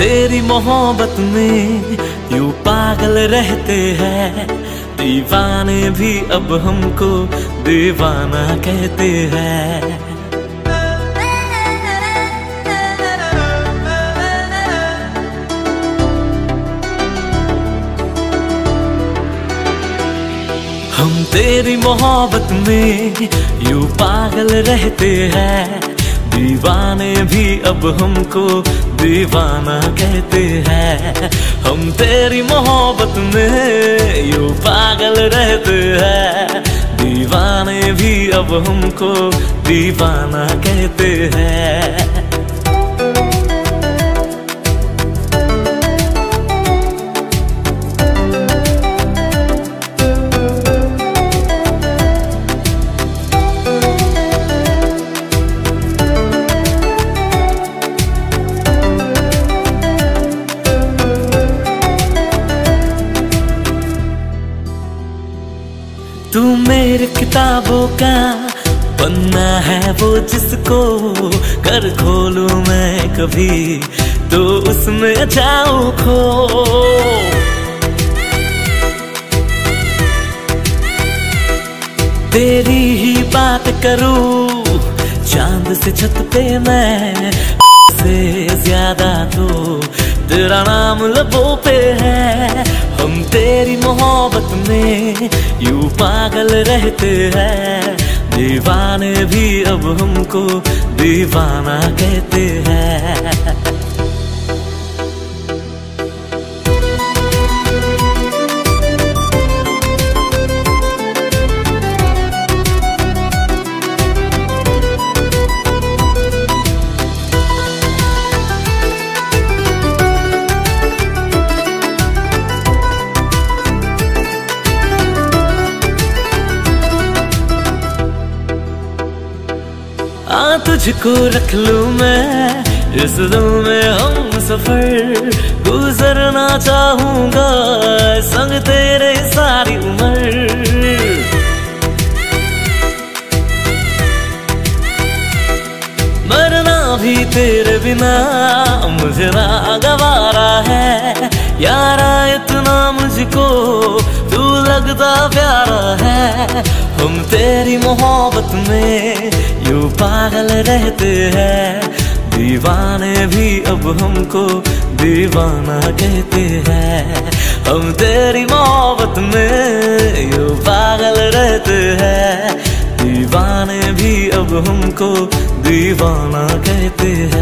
तेरी मोहब्बत में यू पागल रहते हैं। दीवाने भी अब हमको दीवाना कहते हैं। हम तेरी मोहब्बत में यू पागल रहते हैं। दीवाने भी अब हमको दीवाना कहते हैं। हम तेरी मोहब्बत में यू पागल रहते हैं। दीवाने भी अब हमको दीवाना कहते हैं। मेरे किताबों का पन्ना है वो जिसको कर खोलू मैं कभी तो उसमें जाऊँ खो। तेरी ही बात करूँ, चाँद से छत पे मैं से ज़्यादा तो तेरा नाम लबों पे हम तेरी मोहब्बत में यू पागल रहते हैं। दीवाने भी अब हमको दीवाना कहते हैं। आ तुझको रख लू मैं। इस दिल में हम सफ़र गुजरना चाहूँगा। संग तेरे सारी उम्र। मरना भी तेरे बिना मुझे ना गवारा है। यारा इतना मुझको लगता प्यारा है। हम तेरी मोहब्बत में यू पागल रहते हैं। दीवाने भी अब हमको दीवाना कहते हैं। हम तेरी मोहब्बत में यू पागल रहते हैं। दीवाने भी अब हमको दीवाना कहते हैं।